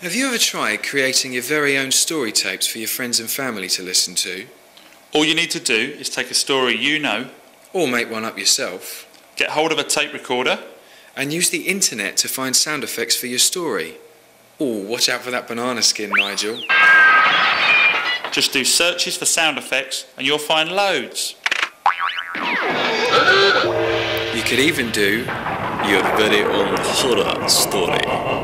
Have you ever tried creating your very own story tapes for your friends and family to listen to? All you need to do is take a story you know, Or make one up yourself? get hold of a tape recorder, And use the internet to find sound effects for your story? Oh, watch out for that banana skin, Nigel. just do searches for sound effects and you'll find loads. You could even do Your very own horror story.